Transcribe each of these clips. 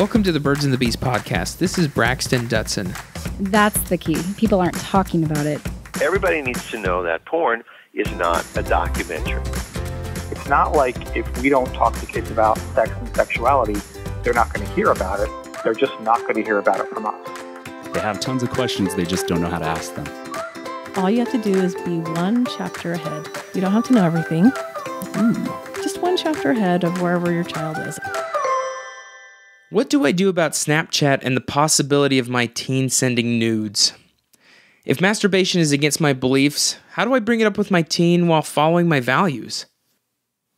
Welcome to the Birds and the Bees podcast. This is Braxton Dutson. That's the key. People aren't talking about it. Everybody needs to know that porn is not a documentary. It's not like if we don't talk to kids about sex and sexuality, they're not going to hear about it. They're just not going to hear about it from us. They have tons of questions, they just don't know how to ask them. All you have to do is be one chapter ahead. You don't have to know everything. Mm. Just one chapter ahead of wherever your child is. What do I do about Snapchat and the possibility of my teen sending nudes? If masturbation is against my beliefs, how do I bring it up with my teen while following my values?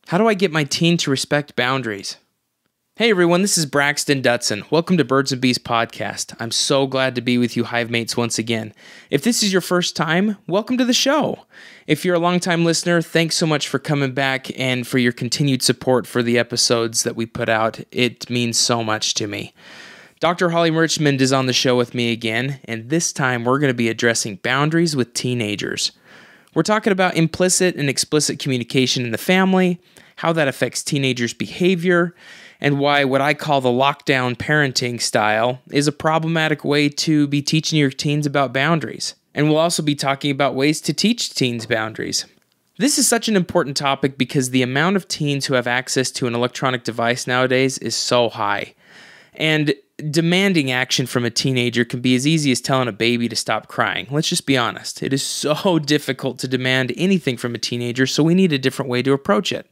How do I get my teen to respect boundaries? Hey everyone, this is Braxton Dutson. Welcome to Birds and Bees podcast. I'm so glad to be with you hive mates once again. If this is your first time, welcome to the show. If you're a longtime listener, thanks so much for coming back and for your continued support for the episodes that we put out. It means so much to me. Dr. Holly Richmond is on the show with me again, and this time we're going to be addressing boundaries with teenagers. We're talking about implicit and explicit communication in the family, how that affects teenagers' behavior, and why what I call the lockdown parenting style is a problematic way to be teaching your teens about boundaries. And we'll also be talking about ways to teach teens boundaries. This is such an important topic because the amount of teens who have access to an electronic device nowadays is so high. And demanding action from a teenager can be as easy as telling a baby to stop crying. Let's just be honest. It is so difficult to demand anything from a teenager, so we need a different way to approach it.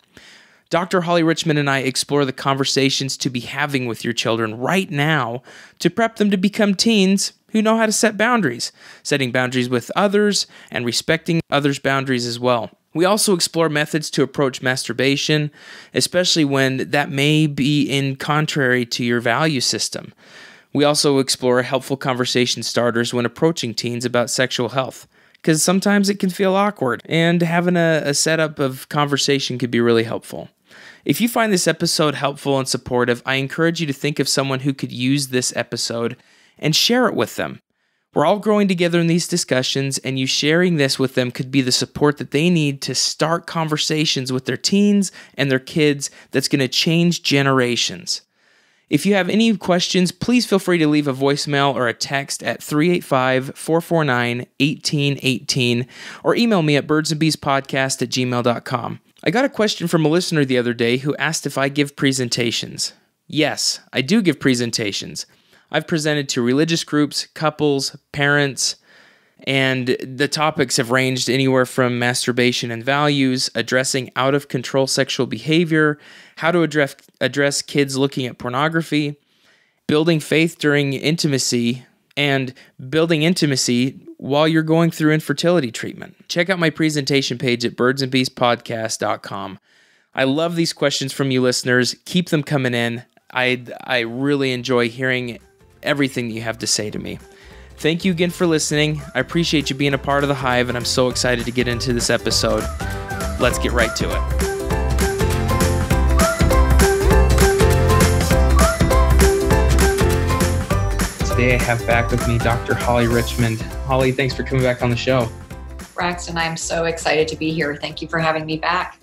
Dr. Holly Richmond and I explore the conversations to be having with your children right now to prep them to become teens who know how to set boundaries, setting boundaries with others and respecting others' boundaries as well. We also explore methods to approach masturbation, especially when that may be in contrary to your value system. We also explore helpful conversation starters when approaching teens about sexual health, because sometimes it can feel awkward, and having a, a setup of conversation could be really helpful. If you find this episode helpful and supportive, I encourage you to think of someone who could use this episode and share it with them. We're all growing together in these discussions, and you sharing this with them could be the support that they need to start conversations with their teens and their kids that's going to change generations. If you have any questions, please feel free to leave a voicemail or a text at 385 449 1818 or email me at birdsandbeespodcast at gmail.com. I got a question from a listener the other day who asked if I give presentations. Yes, I do give presentations. I've presented to religious groups, couples, parents, and the topics have ranged anywhere from masturbation and values, addressing out of control sexual behavior, how to address, address kids looking at pornography, building faith during intimacy, and building intimacy while you're going through infertility treatment. Check out my presentation page at birdsandbeespodcast.com. I love these questions from you listeners. Keep them coming in. I I really enjoy hearing everything you have to say to me. Thank you again for listening. I appreciate you being a part of the hive and I'm so excited to get into this episode. Let's get right to it. Today I have back with me Dr. Holly Richmond. Holly, thanks for coming back on the show. Braxton, I'm so excited to be here. Thank you for having me back.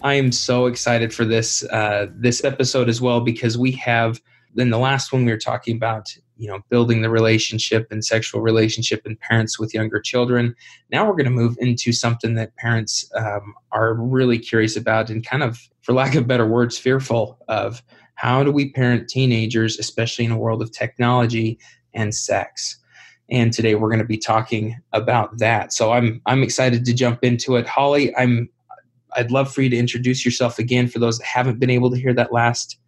I am so excited for this uh, this episode as well because we have in the last one we were talking about you know building the relationship and sexual relationship and parents with younger children. Now we're going to move into something that parents um, are really curious about and kind of, for lack of better words, fearful of how do we parent teenagers, especially in a world of technology and sex? And today we're going to be talking about that. So I'm I'm excited to jump into it. Holly, I'm I'd love for you to introduce yourself again for those that haven't been able to hear that last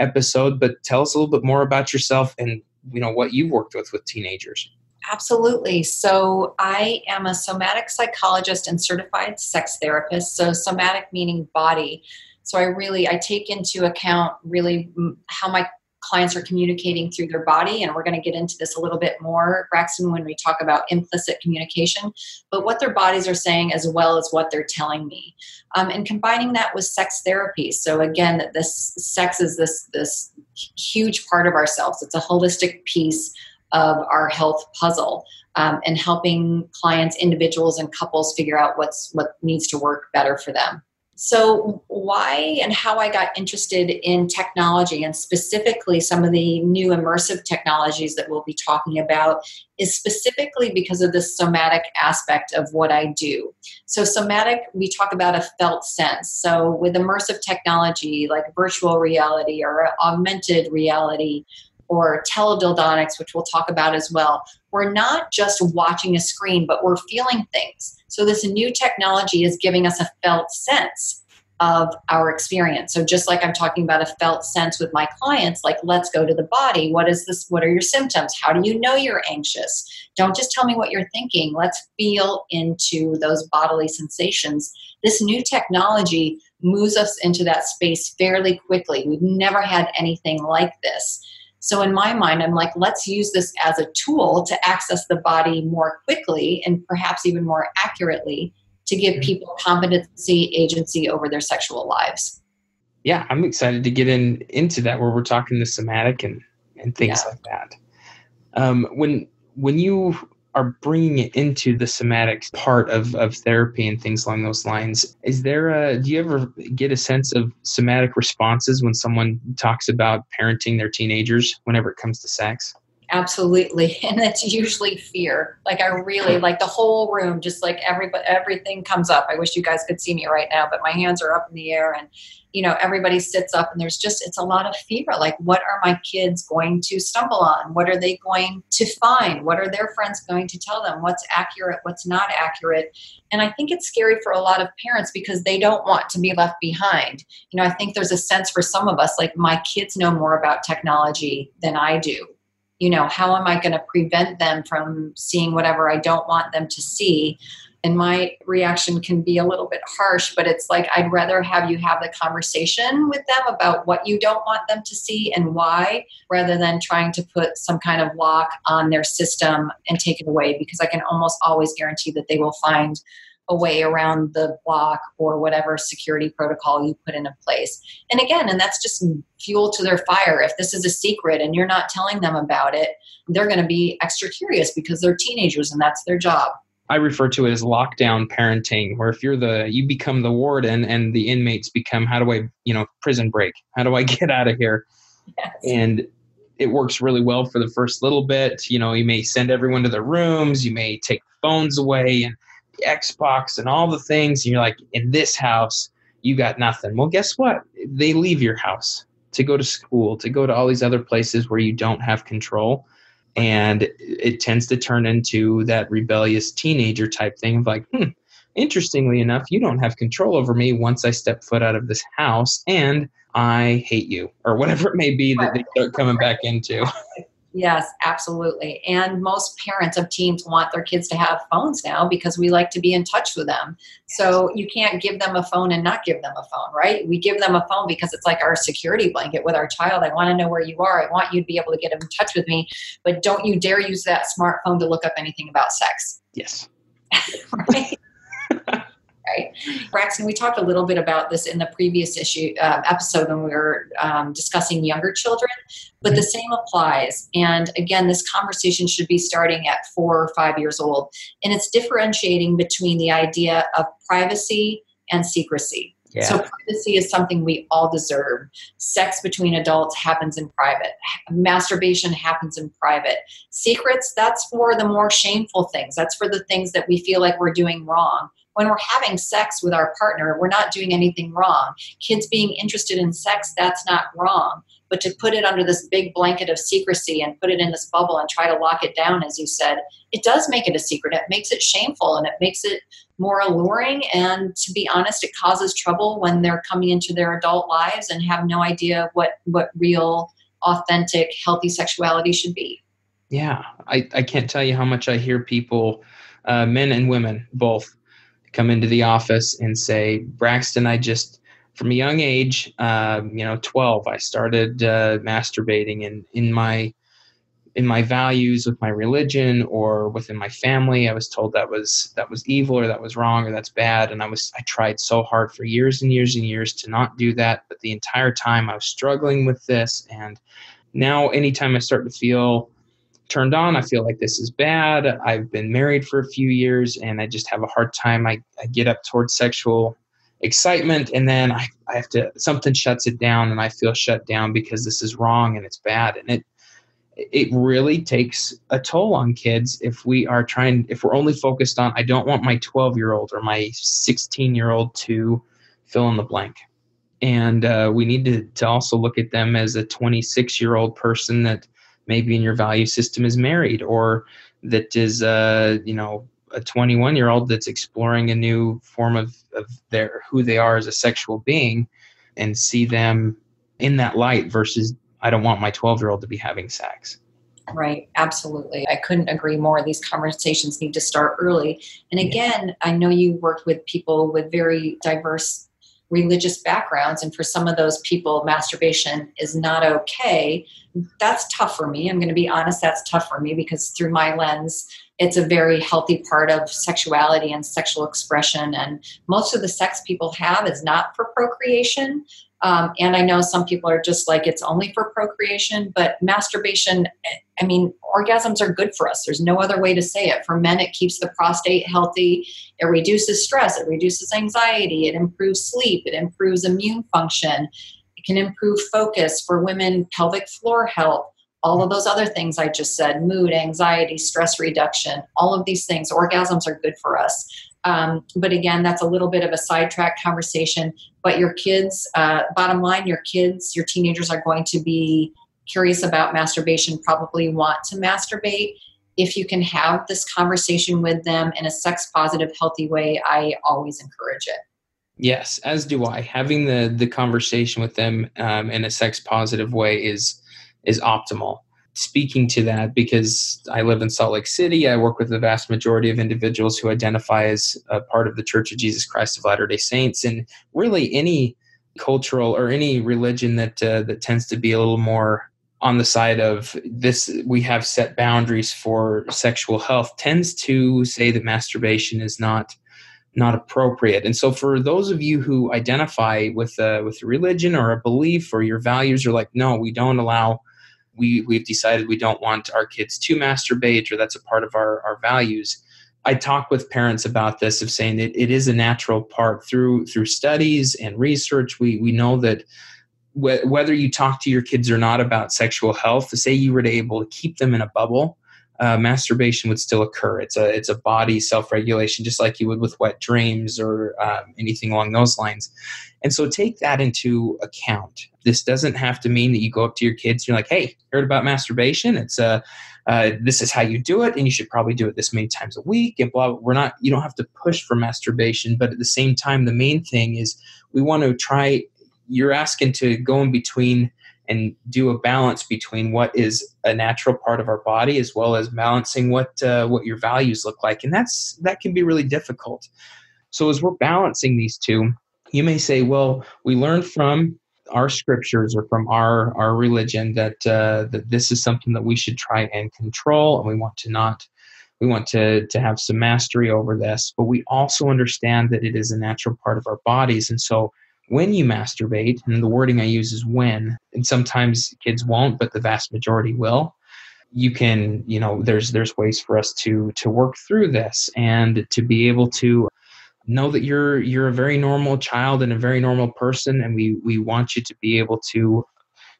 episode, but tell us a little bit more about yourself and you know what you've worked with with teenagers. Absolutely. So, I am a somatic psychologist and certified sex therapist. So, somatic meaning body. So I really I take into account really how my clients are communicating through their body and we're going to get into this a little bit more braxton when we talk about implicit communication but what their bodies are saying as well as what they're telling me. Um, and combining that with sex therapy so again this sex is this this huge part of ourselves. It's a holistic piece of our health puzzle um, and helping clients individuals and couples figure out what's what needs to work better for them So, why and how I got interested in technology and specifically some of the new immersive technologies that we'll be talking about is specifically because of the somatic aspect of what I do. So, somatic, we talk about a felt sense. So, with immersive technology like virtual reality or augmented reality, or teledildonics, which we'll talk about as well, we're not just watching a screen, but we're feeling things. So, this new technology is giving us a felt sense of our experience. So, just like I'm talking about a felt sense with my clients, like, let's go to the body. What is this? What are your symptoms? How do you know you're anxious? Don't just tell me what you're thinking. Let's feel into those bodily sensations. This new technology moves us into that space fairly quickly. We've never had anything like this. So, in my mind, I'm like, let's use this as a tool to access the body more quickly and perhaps even more accurately to give mm-hmm. people competency, agency over their sexual lives. Yeah, I'm excited to get in into that where we're talking the somatic and and things yeah. like that. Um, when when you are bringing it into the somatic part of, of therapy and things along those lines. Is there a, do you ever get a sense of somatic responses when someone talks about parenting their teenagers whenever it comes to sex? Absolutely. And it's usually fear. Like I really like the whole room, just like everybody, everything comes up. I wish you guys could see me right now, but my hands are up in the air and you know everybody sits up and there's just it's a lot of fear. Like what are my kids going to stumble on? What are they going to find? What are their friends going to tell them? What's accurate? What's not accurate? And i think it's scary for a lot of parents because they don't want to be left behind. You know i think there's a sense for some of us like my kids know more about technology than i do you know how am i going to prevent them from seeing whatever i don't want them to see? And my reaction can be a little bit harsh but it's like i'd rather have you have the conversation with them about what you don't want them to see and why rather than trying to put some kind of lock on their system and take it away because i can almost always guarantee that they will find a way around the block or whatever security protocol you put into place. And again, and that's just fuel to their fire. If this is a secret and you're not telling them about it, they're going to be extra curious because they're teenagers and that's their job. I refer to it as lockdown parenting, where if you're the you become the warden and the inmates become how do I you know prison break? How do I get out of here? Yes. And it works really well for the first little bit. You know, you may send everyone to their rooms, you may take phones away and Xbox and all the things. And you're like, in this house, you got nothing. Well, guess what? They leave your house to go to school, to go to all these other places where you don't have control and it tends to turn into that rebellious teenager type thing of like hmm interestingly enough you don't have control over me once i step foot out of this house and i hate you or whatever it may be that they start coming back into Yes, absolutely. And most parents of teens want their kids to have phones now because we like to be in touch with them. So you can't give them a phone and not give them a phone, right? We give them a phone because it's like our security blanket with our child. I want to know where you are. I want you to be able to get in touch with me, but don't you dare use that smartphone to look up anything about sex. Yes. right? Right? Braxton, we talked a little bit about this in the previous issue uh, episode when we were um, discussing younger children, but the mm-hmm. same applies. And again, this conversation should be starting at four or five years old, and it's differentiating between the idea of privacy and secrecy. Yeah. So privacy is something we all deserve. Sex between adults happens in private. Masturbation happens in private. Secrets, that's for the more shameful things. That's for the things that we feel like we're doing wrong when we're having sex with our partner, we're not doing anything wrong. Kids being interested in sex, that's not wrong. But to put it under this big blanket of secrecy and put it in this bubble and try to lock it down, as you said, it does make it a secret. It makes it shameful and it makes it more alluring. And to be honest, it causes trouble when they're coming into their adult lives and have no idea what, what real, authentic, healthy sexuality should be. Yeah, I, I can't tell you how much I hear people, uh, men and women both, come into the office and say, Braxton, I just, from a young age, uh, you know, 12, I started uh, masturbating and in my, in my values with my religion or within my family, I was told that was, that was evil or that was wrong or that's bad. And I was, I tried so hard for years and years and years to not do that. But the entire time I was struggling with this. And now anytime I start to feel turned on. I feel like this is bad. I've been married for a few years and I just have a hard time. I, I get up towards sexual excitement and then I, I have to something shuts it down and I feel shut down because this is wrong and it's bad and it it really takes a toll on kids if we are trying if we're only focused on I don't want my 12 year old or my 16 year old to fill in the blank and uh, we need to, to also look at them as a 26 year old person that maybe in your value system is married or that is uh, you know a 21 year old that's exploring a new form of, of their who they are as a sexual being and see them in that light versus i don't want my 12 year old to be having sex Right, absolutely. I couldn't agree more. These conversations need to start early. And again, I know you worked with people with very diverse religious backgrounds, and for some of those people, masturbation is not okay. That's tough for me. I'm going to be honest, that's tough for me because through my lens, it's a very healthy part of sexuality and sexual expression. And most of the sex people have is not for procreation. Um, and I know some people are just like, it's only for procreation, but masturbation, I mean, orgasms are good for us. There's no other way to say it. For men, it keeps the prostate healthy, it reduces stress, it reduces anxiety, it improves sleep, it improves immune function, it can improve focus. For women, pelvic floor health all of those other things I just said mood, anxiety, stress reduction, all of these things. Orgasms are good for us. Um, but again, that's a little bit of a sidetrack conversation. But your kids, uh, bottom line, your kids, your teenagers are going to be curious about masturbation, probably want to masturbate. If you can have this conversation with them in a sex positive, healthy way, I always encourage it. Yes, as do I. Having the the conversation with them um, in a sex positive way is is optimal. Speaking to that, because I live in Salt Lake City, I work with the vast majority of individuals who identify as a part of the Church of Jesus Christ of Latter day Saints, and really any cultural or any religion that uh, that tends to be a little more on the side of this we have set boundaries for sexual health tends to say that masturbation is not not appropriate. And so for those of you who identify with uh, with a religion or a belief or your values are like no we don't allow we we've decided we don't want our kids to masturbate or that's a part of our, our values. I talk with parents about this of saying that it is a natural part through through studies and research. We we know that wh- whether you talk to your kids or not about sexual health to say you were able to keep them in a bubble uh, masturbation would still occur. It's a it's a body self regulation, just like you would with wet dreams or um, anything along those lines. And so take that into account. This doesn't have to mean that you go up to your kids and you're like, "Hey, heard about masturbation? It's a uh, uh, this is how you do it, and you should probably do it this many times a week." And blah. blah. We're not. You don't have to push for masturbation, but at the same time, the main thing is we want to try. You're asking to go in between and do a balance between what is a natural part of our body as well as balancing what uh, what your values look like. And that's that can be really difficult. So as we're balancing these two you may say well we learn from our scriptures or from our our religion that uh, that this is something that we should try and control and we want to not we want to to have some mastery over this. But we also understand that it is a natural part of our bodies. And so when you masturbate, and the wording I use is when, and sometimes kids won't, but the vast majority will. You can, you know, there's there's ways for us to to work through this and to be able to know that you're you're a very normal child and a very normal person, and we we want you to be able to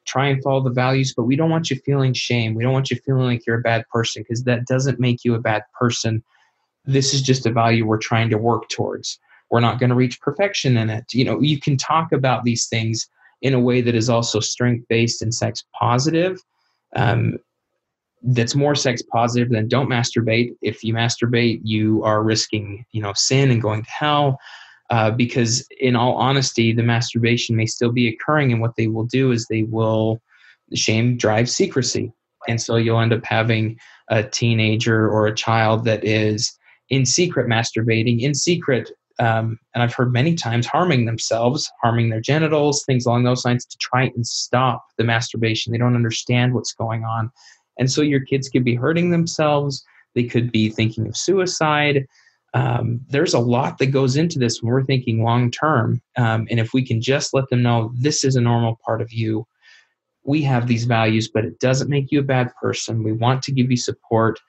try and follow the values, but we don't want you feeling shame. We don't want you feeling like you're a bad person because that doesn't make you a bad person. This is just a value we're trying to work towards we're not going to reach perfection in it. You know, you can talk about these things in a way that is also strength based and sex positive. Um, that's more sex positive than don't masturbate. If you masturbate, you are risking, you know, sin and going to hell. Uh, because in all honesty, the masturbation may still be occurring, and what they will do is they will shame drive secrecy, and so you'll end up having a teenager or a child that is in secret masturbating, in secret um, and I've heard many times harming themselves, harming their genitals, things along those lines to try and stop the masturbation. They don't understand what's going on. And so your kids could be hurting themselves. They could be thinking of suicide. Um, there's a lot that goes into this when we're thinking long term. Um, and if we can just let them know this is a normal part of you, we have these values, but it doesn't make you a bad person. We want to give you support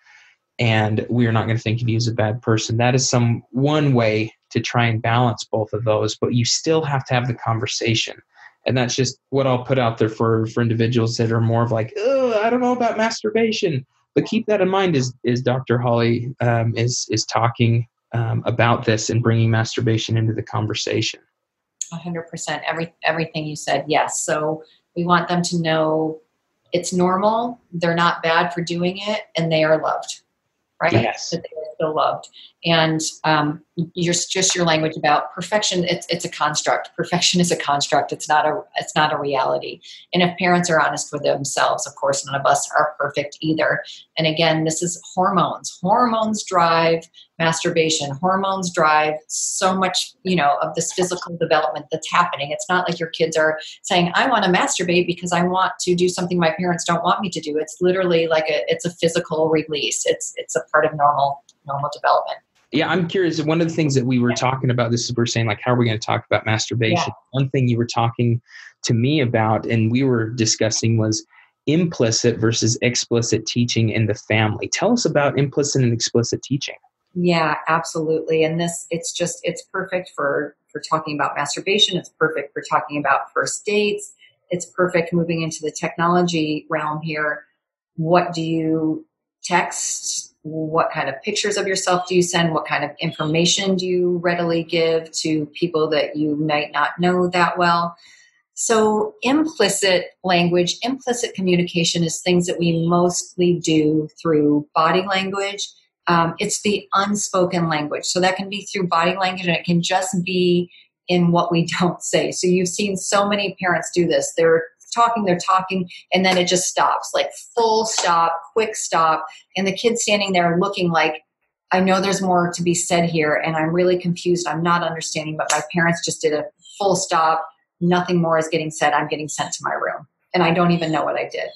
and we are not going to think of you as a bad person. That is some one way to try and balance both of those, but you still have to have the conversation. And that's just what I'll put out there for for individuals that are more of like, oh, I don't know about masturbation. But keep that in mind as is Dr. Holly um, is is talking um, about this and bringing masturbation into the conversation. 100% every everything you said yes so we want them to know it's normal they're not bad for doing it and they are loved right Yes. that they still loved. And um, you're just your language about perfection it's, it's a construct. Perfection is a construct. It's not a it's not a reality. And if parents are honest with themselves of course none of us are perfect either. And again this is hormones. Hormones drive masturbation. Hormones drive so much you know of this physical development that's happening. It's not like your kids are saying i want to masturbate because i want to do something my parents don't want me to do. It's literally like a it's a physical release. It's it's a part of normal normal development Yeah, I'm curious. One of the things that we were talking about, this is we're saying like, how are we going to talk about masturbation? One thing you were talking to me about, and we were discussing was implicit versus explicit teaching in the family. Tell us about implicit and explicit teaching. Yeah, absolutely. And this it's just it's perfect for for talking about masturbation. It's perfect for talking about first dates. It's perfect moving into the technology realm here. What do you text? What kind of pictures of yourself do you send? What kind of information do you readily give to people that you might not know that well? So, implicit language, implicit communication is things that we mostly do through body language um, it's the unspoken language. So that can be through body language and it can just be in what we don't say. So you've seen so many parents do this. They're talking, they're talking, and then it just stops like full stop, quick stop. And the kid's standing there looking like, I know there's more to be said here and I'm really confused. I'm not understanding, but my parents just did a full stop. Nothing more is getting said. I'm getting sent to my room and I don't even know what I did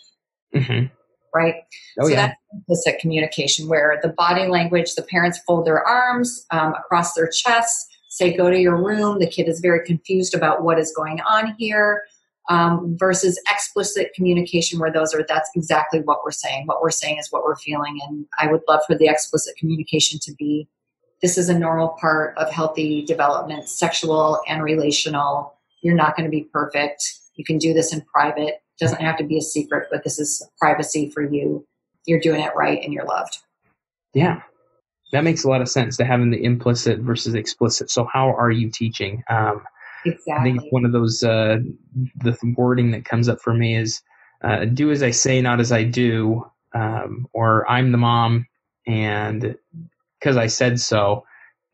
Mm-hmm. right? Oh, so yeah. that's implicit communication where the body language, the parents fold their arms um, across their chests, say, go to your room. The kid is very confused about what is going on here. Um, versus explicit communication where those are that's exactly what we're saying what we're saying is what we're feeling and i would love for the explicit communication to be this is a normal part of healthy development sexual and relational you're not going to be perfect you can do this in private it doesn't have to be a secret but this is privacy for you you're doing it right and you're loved Yeah. That makes a lot of sense to having the implicit versus explicit. So, how are you teaching? Um, I think one of those uh, the wording that comes up for me is uh, "do as I say, not as I do," um, or "I'm the mom and because I said so."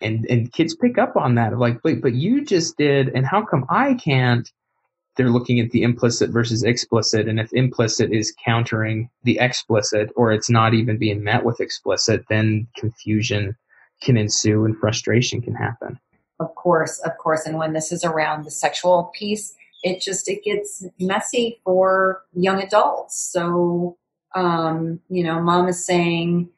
And and kids pick up on that of like, wait, but you just did, and how come I can't? They're looking at the implicit versus explicit, and if implicit is countering the explicit, or it's not even being met with explicit, then confusion can ensue and frustration can happen. Of course of course. And when this is around the sexual piece it just it gets messy for young adults. So um, you know mom is saying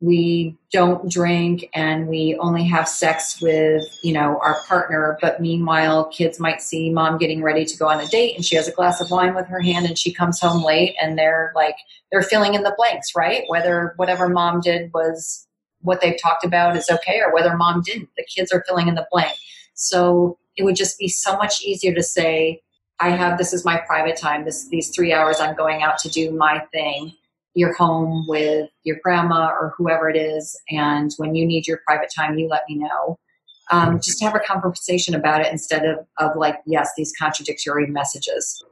we don't drink and we only have sex with you know our partner. But meanwhile kids might see mom getting ready to go on a date and she has a glass of wine with her hand and she comes home late and they're like they're filling in the blanks right? Whether whatever mom did was what they've talked about is okay or whether mom didn't. The kids are filling in the blank. So it would just be so much easier to say i have this is my private time. This these three hours i'm going out to do my thing. You're home with your grandma or whoever it is. And when you need your private time you let me know. Um, just have a conversation about it instead of, of like yes these contradictory messages.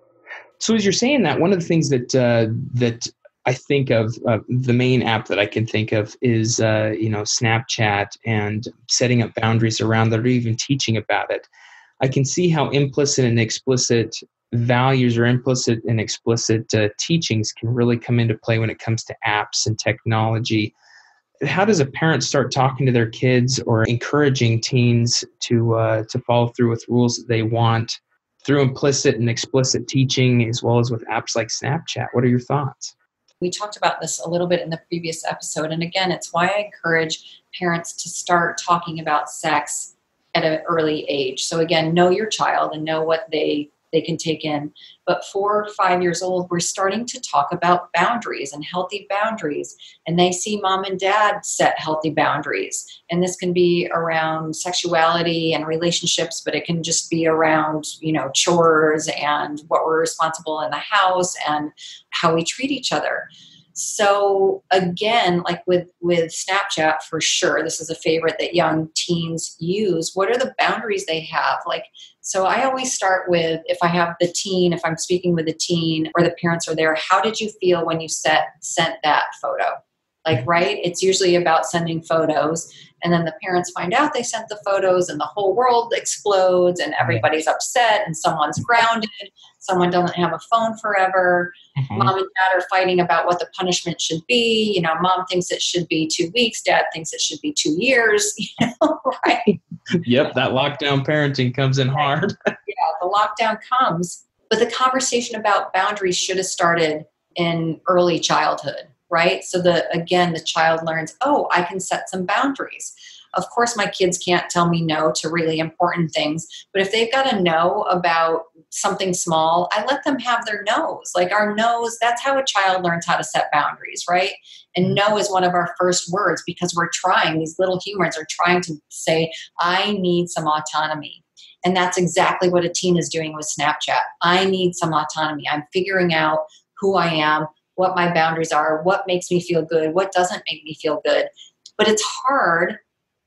So as you're saying that, one of the things that uh, that I think of, uh, the main app that I can think of is uh, you know Snapchat and setting up boundaries around that, or even teaching about it. I can see how implicit and explicit values or implicit and explicit uh, teachings can really come into play when it comes to apps and technology. How does a parent start talking to their kids or encouraging teens to uh, to follow through with rules that they want? through implicit and explicit teaching as well as with apps like Snapchat. What are your thoughts? We talked about this a little bit in the previous episode and again it's why i encourage parents to start talking about sex at an early age. So again know your child and know what they they can take in. But four or five years old, we're starting to talk about boundaries and healthy boundaries. And they see mom and dad set healthy boundaries. And this can be around sexuality and relationships, but it can just be around, you know, chores and what we're responsible in the house and how we treat each other so again like with with snapchat for sure this is a favorite that young teens use what are the boundaries they have like so i always start with if i have the teen if i'm speaking with a teen or the parents are there how did you feel when you set sent that photo like right? It's usually about sending photos and then the parents find out they sent the photos and the whole world explodes and everybody's upset and someone's grounded someone doesn't have a phone forever. Mm-hmm. mom and dad are fighting about what the punishment should be. You know mom thinks it should be two weeks dad thinks it should be two years you know right? Yep that lockdown parenting comes in hard. Yeah the lockdown comes. But the conversation about boundaries should have started in early childhood right? So the again, the child learns, oh, I can set some boundaries. Of course, my kids can't tell me no to really important things, but if they've got a no about something small, I let them have their no's. Like our no's, that's how a child learns how to set boundaries, right? And mm-hmm. no is one of our first words because we're trying, these little humans are trying to say, I need some autonomy. And that's exactly what a teen is doing with Snapchat. I need some autonomy. I'm figuring out who I am, what my boundaries are, what makes me feel good, what doesn't make me feel good. But it's hard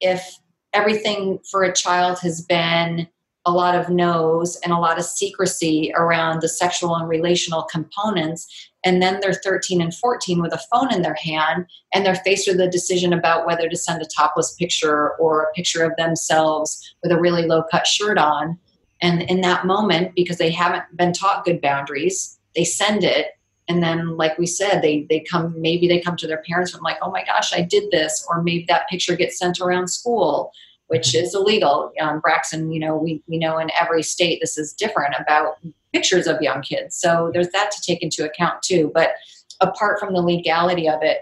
if everything for a child has been a lot of no's and a lot of secrecy around the sexual and relational components. And then they're 13 and 14 with a phone in their hand and they're faced with a decision about whether to send a topless picture or a picture of themselves with a really low cut shirt on. And in that moment, because they haven't been taught good boundaries, they send it and then like we said they they come maybe they come to their parents and like oh my gosh i did this or maybe that picture gets sent around school which is illegal. Um, braxton you know we, we know in every state this is different about pictures of young kids. So there's that to take into account too. But apart from the legality of it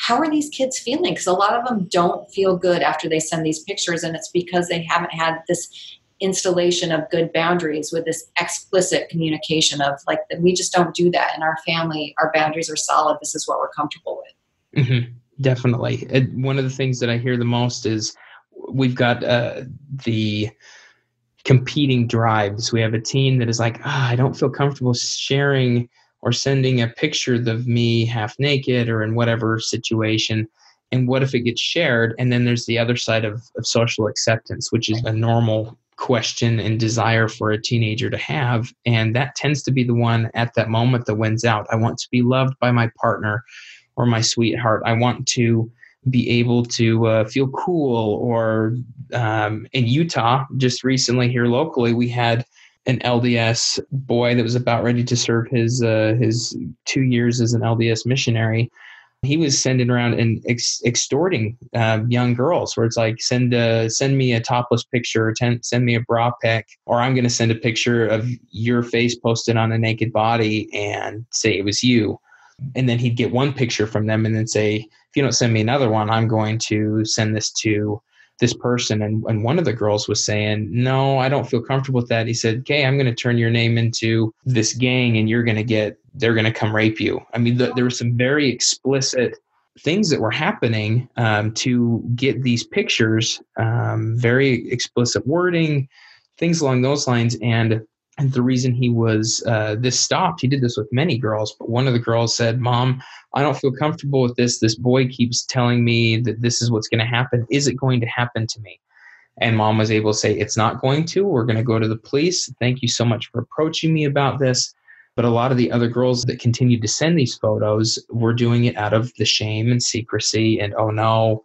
how are these kids feeling? Because a lot of them don't feel good after they send these pictures and it's because they haven't had this installation of good boundaries with this explicit communication of like that we just don't do that in our family. Our boundaries are solid. This is what we're comfortable with. Mm-hmm. definitely. And one of the things that i hear the most is we've got uh, the competing drives. We have a teen that is like oh, i don't feel comfortable sharing or sending a picture of me half naked or in whatever situation. And what if it gets shared? And then there's the other side of, of social acceptance which is a normal question and desire for a teenager to have. And that tends to be the one at that moment that wins out. I want to be loved by my partner or my sweetheart. I want to be able to uh, feel cool. Or um, in Utah, just recently here locally, we had an LDS boy that was about ready to serve his uh, his two years as an LDS missionary he was sending around and ex- extorting uh, young girls where it's like send a, send me a topless picture ten, send me a bra pic or i'm going to send a picture of your face posted on a naked body and say it was you. And then he'd get one picture from them and then say if you don't send me another one i'm going to send this to this person and, and one of the girls was saying no i don't feel comfortable with that. He said okay i'm going to turn your name into this gang and you're going to get they're going to come rape you. I mean the, there were some very explicit things that were happening um, to get these pictures um, very explicit wording things along those lines and and the reason he was uh, this stopped he did this with many girls but one of the girls said mom i don't feel comfortable with this. This boy keeps telling me that this is what's going to happen. Is it going to happen to me? And mom was able to say it's not going to. We're going to go to the police. Thank you so much for approaching me about this. But a lot of the other girls that continued to send these photos were doing it out of the shame and secrecy and oh no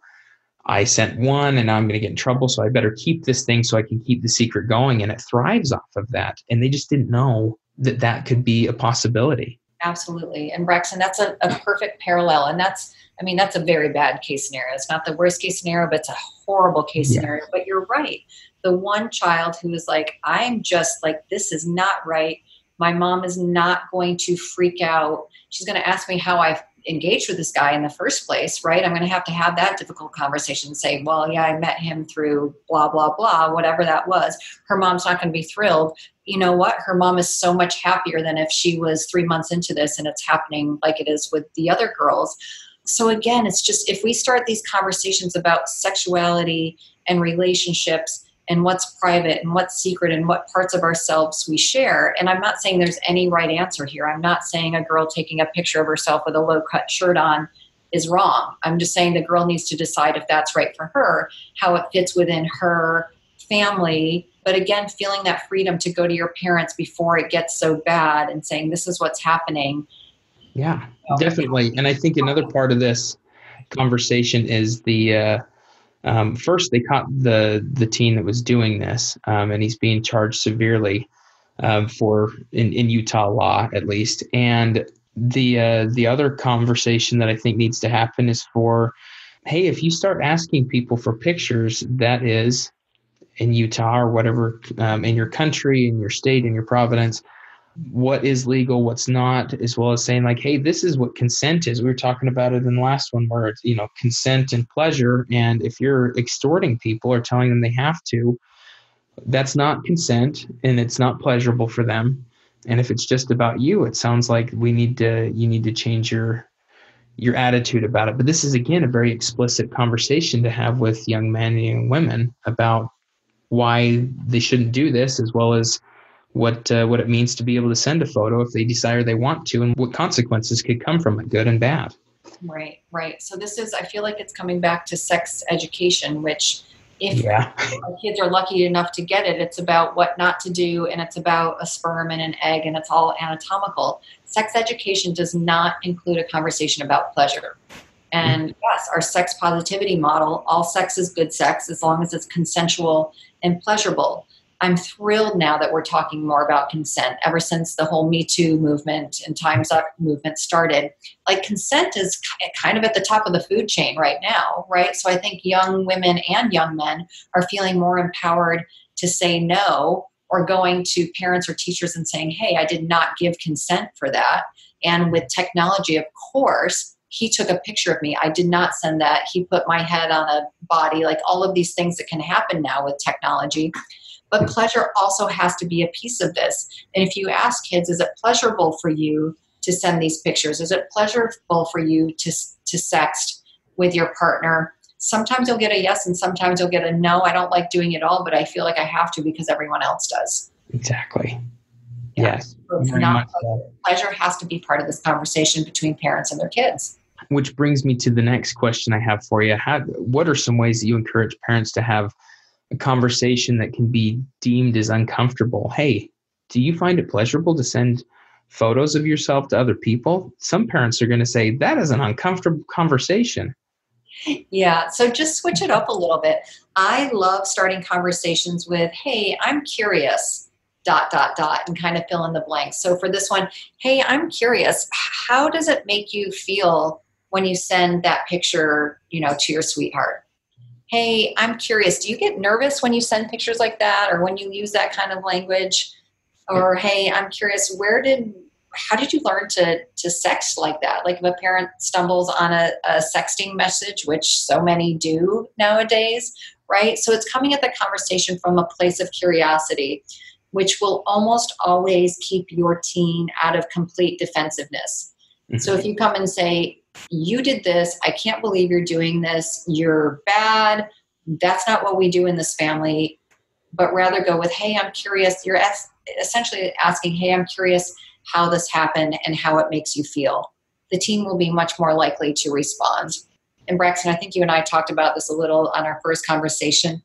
I sent one and now I'm going to get in trouble. So I better keep this thing so I can keep the secret going. And it thrives off of that. And they just didn't know that that could be a possibility. Absolutely. And Braxton, that's a, a perfect parallel. And that's, I mean, that's a very bad case scenario. It's not the worst case scenario, but it's a horrible case yeah. scenario. But you're right. The one child who is like, I'm just like, this is not right. My mom is not going to freak out. She's going to ask me how I engaged with this guy in the first place, right? I'm going to have to have that difficult conversation and say, well, yeah, I met him through blah, blah, blah, whatever that was. Her mom's not going to be thrilled. You know what? Her mom is so much happier than if she was three months into this and it's happening like it is with the other girls. So, again, it's just if we start these conversations about sexuality and relationships and what's private and what's secret and what parts of ourselves we share. And I'm not saying there's any right answer here. I'm not saying a girl taking a picture of herself with a low cut shirt on is wrong. I'm just saying the girl needs to decide if that's right for her, how it fits within her family. But again, feeling that freedom to go to your parents before it gets so bad and saying, this is what's happening. Yeah, definitely. And I think another part of this conversation is the, uh, um, first, they caught the the teen that was doing this, um, and he's being charged severely um, for in, in Utah law at least. And the uh, the other conversation that I think needs to happen is for, hey, if you start asking people for pictures, that is in Utah or whatever um, in your country, in your state, in your providence, what is legal, what's not, as well as saying like, hey, this is what consent is. We were talking about it in the last one where it's, you know, consent and pleasure. And if you're extorting people or telling them they have to, that's not consent and it's not pleasurable for them. And if it's just about you, it sounds like we need to you need to change your your attitude about it. But this is again a very explicit conversation to have with young men and young women about why they shouldn't do this as well as what uh, what it means to be able to send a photo if they desire they want to, and what consequences could come from it, good and bad. Right, right. So this is I feel like it's coming back to sex education, which if yeah. our kids are lucky enough to get it, it's about what not to do, and it's about a sperm and an egg, and it's all anatomical. Sex education does not include a conversation about pleasure. And mm-hmm. yes, our sex positivity model, all sex is good sex as long as it's consensual and pleasurable. I'm thrilled now that we're talking more about consent ever since the whole Me Too movement and Time's Up movement started. Like, consent is kind of at the top of the food chain right now, right? So I think young women and young men are feeling more empowered to say no or going to parents or teachers and saying, hey, I did not give consent for that. And with technology, of course, he took a picture of me. I did not send that. He put my head on a body, like all of these things that can happen now with technology. But pleasure also has to be a piece of this. And if you ask kids, is it pleasurable for you to send these pictures? Is it pleasurable for you to, to sext with your partner? Sometimes you'll get a yes and sometimes you'll get a no. I don't like doing it all, but I feel like I have to because everyone else does. Exactly. Yeah. Yes. So not, pleasure has to be part of this conversation between parents and their kids. Which brings me to the next question I have for you. How, what are some ways that you encourage parents to have a conversation that can be deemed as uncomfortable. Hey, do you find it pleasurable to send photos of yourself to other people? Some parents are going to say that is an uncomfortable conversation. Yeah, so just switch it up a little bit. I love starting conversations with, hey, I'm curious, dot, dot, dot, and kind of fill in the blanks. So for this one, hey, I'm curious, how does it make you feel when you send that picture, you know, to your sweetheart? Hey, I'm curious, do you get nervous when you send pictures like that or when you use that kind of language? Or hey, I'm curious, where did how did you learn to to sext like that? Like if a parent stumbles on a, a sexting message, which so many do nowadays, right? So it's coming at the conversation from a place of curiosity, which will almost always keep your teen out of complete defensiveness. Mm-hmm. So if you come and say, you did this. I can't believe you're doing this. You're bad. That's not what we do in this family. But rather go with, hey, I'm curious. You're essentially asking, hey, I'm curious how this happened and how it makes you feel. The teen will be much more likely to respond. And Braxton, I think you and I talked about this a little on our first conversation.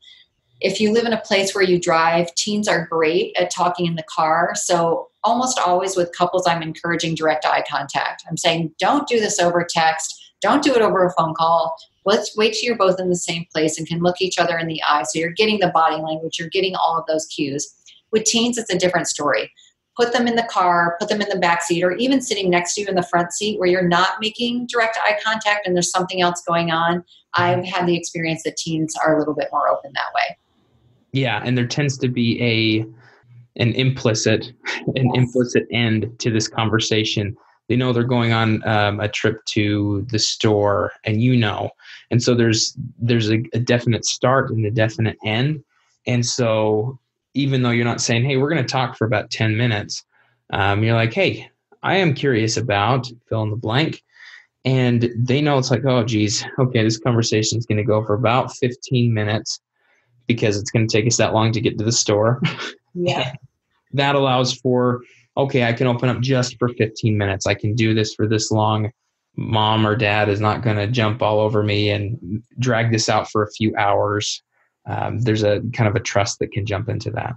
If you live in a place where you drive, teens are great at talking in the car. So almost always with couples, I'm encouraging direct eye contact. I'm saying, don't do this over text, don't do it over a phone call. Let's wait till you're both in the same place and can look each other in the eye. So you're getting the body language, you're getting all of those cues. With teens, it's a different story. Put them in the car, put them in the back seat, or even sitting next to you in the front seat where you're not making direct eye contact and there's something else going on. I've had the experience that teens are a little bit more open that way. Yeah, and there tends to be a an implicit an implicit end to this conversation. They know they're going on um, a trip to the store and you know. And so there's there's a, a definite start and a definite end. And so even though you're not saying hey we're going to talk for about 10 minutes um, you're like hey i am curious about fill in the blank. And they know it's like oh geez okay this conversation is going to go for about 15 minutes because it's going to take us that long to get to the store. Yeah. that allows for okay i can open up just for 15 minutes. I can do this for this long. Mom or dad is not going to jump all over me and drag this out for a few hours. Um, there's a kind of a trust that can jump into that.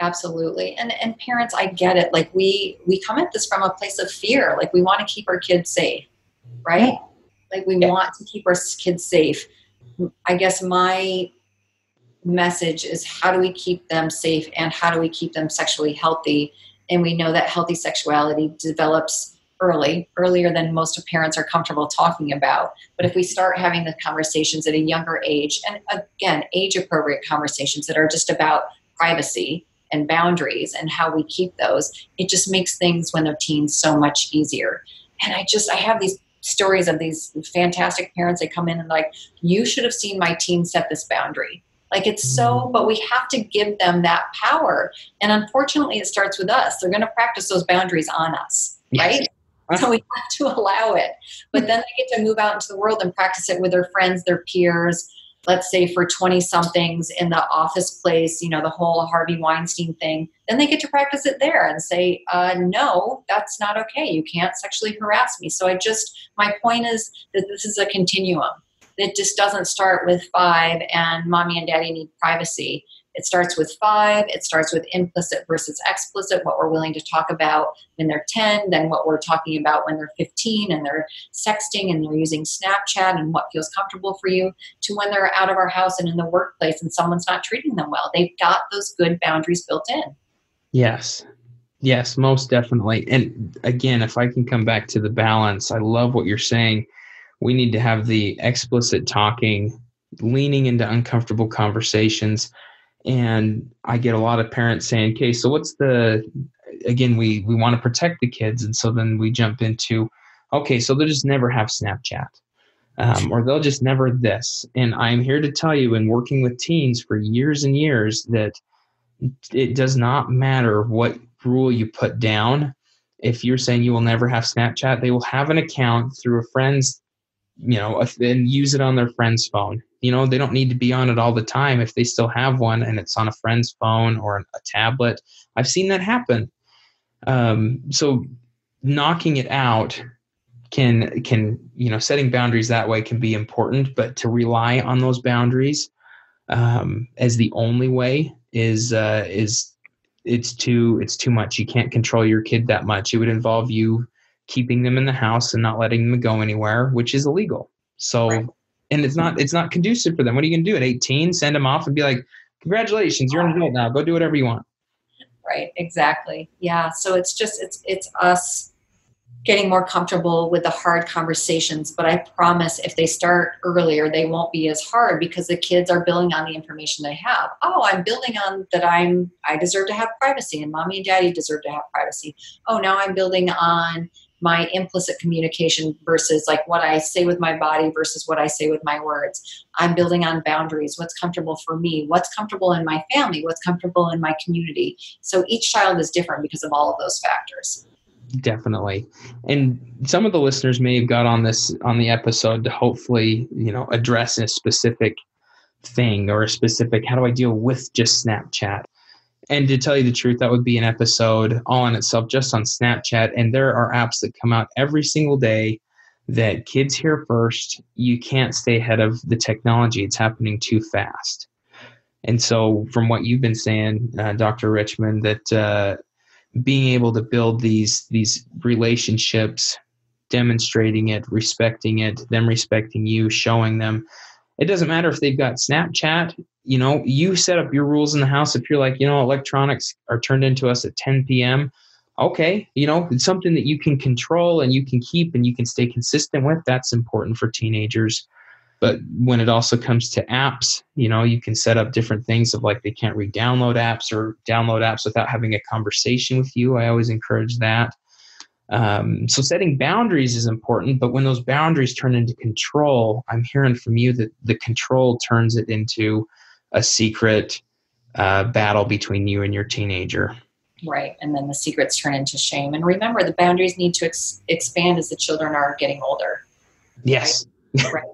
Absolutely. And and parents i get it. Like we we come at this from a place of fear. Like we want to keep our kids safe right? Like we want to keep our kids safe. I guess my message is how do we keep them safe and how do we keep them sexually healthy? And we know that healthy sexuality develops early earlier than most of parents are comfortable talking about. But if we start having the conversations at a younger age and again age appropriate conversations that are just about privacy and boundaries and how we keep those it just makes things when they're teens so much easier. And i just i have these stories of these fantastic parents that come in and like you should have seen my teen set this boundary like it's so but we have to give them that power. And unfortunately it starts with us. They're going to practice those boundaries on us right? So we have to allow it. But then they get to move out into the world and practice it with their friends their peers. Let's say for 20 somethings in the office place, you know, the whole Harvey Weinstein thing, then they get to practice it there and say, uh, no, that's not okay. You can't sexually harass me. So I just, my point is that this is a continuum. It just doesn't start with five and mommy and daddy need privacy. It starts with five, it starts with implicit versus explicit, what we're willing to talk about when they're 10, then what we're talking about when they're 15 and they're sexting and they're using Snapchat and what feels comfortable for you, to when they're out of our house and in the workplace and someone's not treating them well. They've got those good boundaries built in. Yes. Yes, most definitely. And again, if I can come back to the balance, I love what you're saying. We need to have the explicit talking, leaning into uncomfortable conversations. And i get a lot of parents saying okay so what's the again we we want to protect the kids. And so then we jump into okay so they'll just never have snapchat um, or they'll just never this. And i'm here to tell you in working with teens for years and years that it does not matter what rule you put down. If you're saying you will never have snapchat they will have an account through a friend's you know and use it on their friend's phone. You know they don't need to be on it all the time if they still have one and it's on a friend's phone or a tablet. I've seen that happen. Um, so knocking it out can can you know setting boundaries that way can be important but to rely on those boundaries um, as the only way is uh, is it's too it's too much. You can't control your kid that much. It would involve you keeping them in the house and not letting them go anywhere which is illegal so right and it's not it's not conducive for them. What are you going to do at 18? Send them off and be like, "Congratulations, you're an adult now. Go do whatever you want." Right. Exactly. Yeah. So it's just it's it's us getting more comfortable with the hard conversations. But I promise, if they start earlier, they won't be as hard because the kids are building on the information they have. Oh, I'm building on that. I'm I deserve to have privacy, and mommy and daddy deserve to have privacy. Oh, now I'm building on my implicit communication versus like what I say with my body versus what I say with my words. I'm building on boundaries. What's comfortable for me? What's comfortable in my family? What's comfortable in my community? So each child is different because of all of those factors. Definitely. And some of the listeners may have got on this on the episode to hopefully, you know, address a specific thing or a specific how do I deal with just Snapchat? And to tell you the truth, that would be an episode all in itself just on Snapchat. And there are apps that come out every single day that kids hear first. You can't stay ahead of the technology, it's happening too fast. And so, from what you've been saying, uh, Dr. Richmond, that uh, being able to build these these relationships, demonstrating it, respecting it, them respecting you, showing them, it doesn't matter if they've got Snapchat you know, you set up your rules in the house. If you're like, you know, electronics are turned into us at 10 p.m., okay, you know, it's something that you can control and you can keep and you can stay consistent with. That's important for teenagers. But when it also comes to apps, you know, you can set up different things of like they can't re download apps or download apps without having a conversation with you. I always encourage that. Um, so setting boundaries is important, but when those boundaries turn into control, I'm hearing from you that the control turns it into a secret uh, battle between you and your teenager. Right. And then the secrets turn into shame. And remember, the boundaries need to ex- expand as the children are getting older. Yes. Right.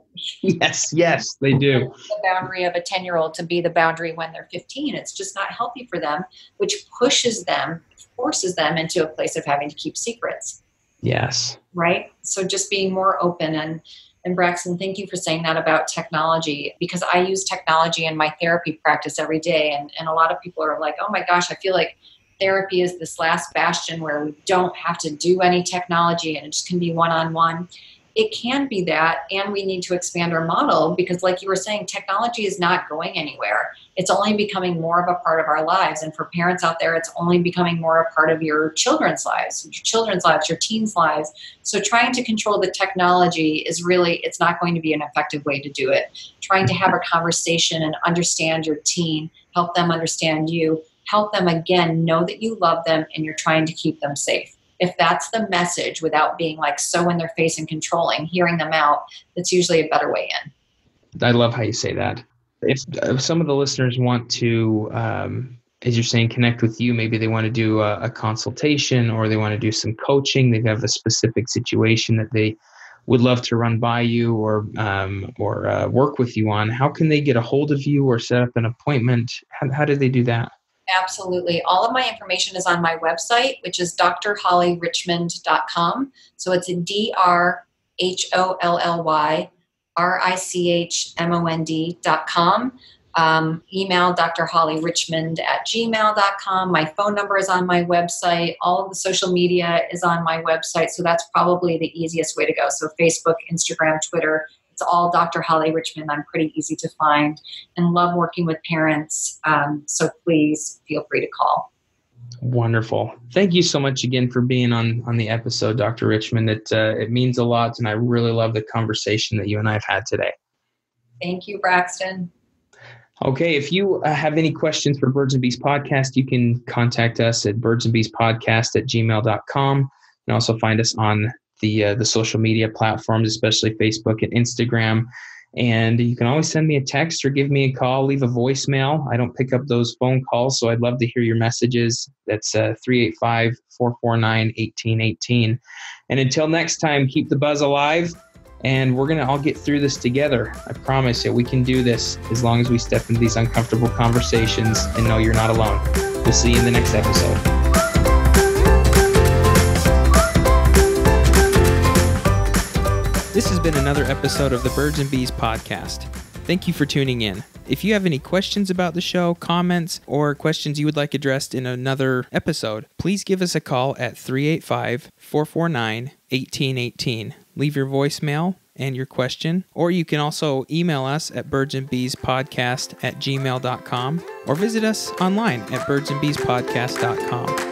Yes, yes, they do. The boundary of a 10 year old to be the boundary when they're 15. It's just not healthy for them, which pushes them, forces them into a place of having to keep secrets. Yes. Right. So just being more open and, and Braxton, thank you for saying that about technology because I use technology in my therapy practice every day. And, and a lot of people are like, oh my gosh, I feel like therapy is this last bastion where we don't have to do any technology and it just can be one on one it can be that and we need to expand our model because like you were saying technology is not going anywhere. It's only becoming more of a part of our lives and for parents out there it's only becoming more of a part of your children's lives your children's lives your teens lives. So trying to control the technology is really it's not going to be an effective way to do it. Trying to have a conversation and understand your teen help them understand you help them again know that you love them and you're trying to keep them safe if that's the message without being like so in their face and controlling, hearing them out, that's usually a better way in. I love how you say that. If, if some of the listeners want to, um, as you're saying, connect with you, maybe they want to do a, a consultation or they want to do some coaching, they have a specific situation that they would love to run by you or um, or uh, work with you on, how can they get a hold of you or set up an appointment? How, how do they do that? Absolutely. All of my information is on my website, which is drhollyrichmond.com. So it's D R H O L L Y R I C H M O N D.com. Um, email drhollyrichmond at gmail.com. My phone number is on my website. All of the social media is on my website. So that's probably the easiest way to go. So Facebook, Instagram, Twitter, it's all Dr. Holly Richmond. I'm pretty easy to find and love working with parents. Um, so please feel free to call. Wonderful. Thank you so much again for being on on the episode, Dr. Richmond. It uh, it means a lot, and I really love the conversation that you and I have had today. Thank you, Braxton. Okay, if you uh, have any questions for Birds and Bees Podcast, you can contact us at birdsandbeespodcast at gmail.com. You can also find us on the uh, the social media platforms, especially Facebook and Instagram. And you can always send me a text or give me a call, leave a voicemail. I don't pick up those phone calls, so I'd love to hear your messages. That's uh, 385 449 1818. And until next time, keep the buzz alive, and we're going to all get through this together. I promise you, we can do this as long as we step into these uncomfortable conversations and know you're not alone. We'll see you in the next episode. Been another episode of the Birds and Bees podcast. Thank you for tuning in. If you have any questions about the show, comments, or questions you would like addressed in another episode, please give us a call at 385 449 1818. Leave your voicemail and your question, or you can also email us at birdsandbeespodcast at gmail.com or visit us online at birdsandbeespodcast.com.